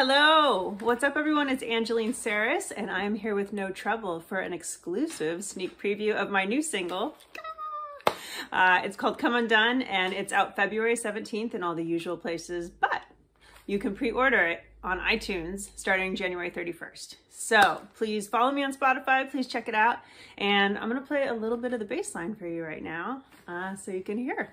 Hello, what's up everyone? It's Angeline Saris and I'm here with No Trouble for an exclusive sneak preview of my new single. Uh, it's called Come Undone and it's out February 17th in all the usual places, but you can pre-order it on iTunes starting January 31st. So please follow me on Spotify, please check it out. And I'm gonna play a little bit of the bass line for you right now uh, so you can hear.